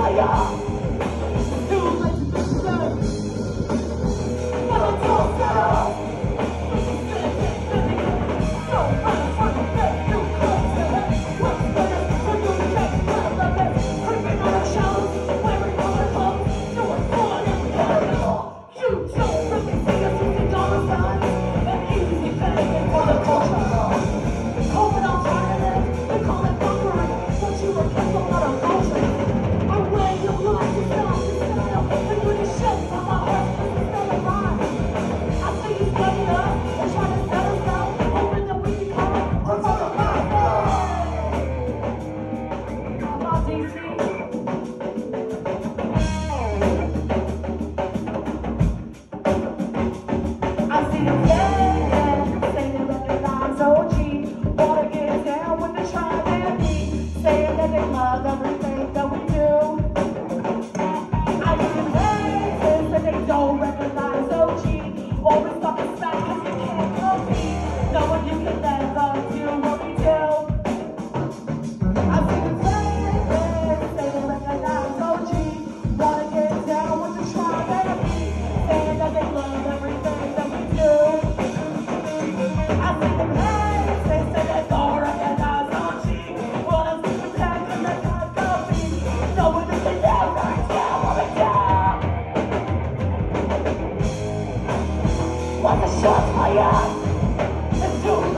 哎呀。What a shot I am!